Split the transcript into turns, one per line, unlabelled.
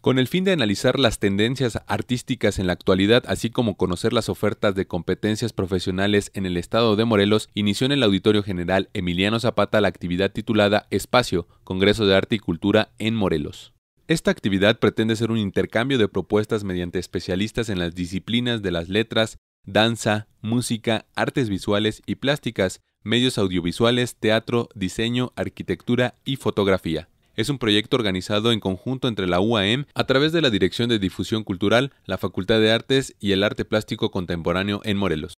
Con el fin de analizar las tendencias artísticas en la actualidad, así como conocer las ofertas de competencias profesionales en el estado de Morelos, inició en el Auditorio General Emiliano Zapata la actividad titulada Espacio, Congreso de Arte y Cultura en Morelos. Esta actividad pretende ser un intercambio de propuestas mediante especialistas en las disciplinas de las letras, danza, música, artes visuales y plásticas, medios audiovisuales, teatro, diseño, arquitectura y fotografía. Es un proyecto organizado en conjunto entre la UAM a través de la Dirección de Difusión Cultural, la Facultad de Artes y el Arte Plástico Contemporáneo en Morelos.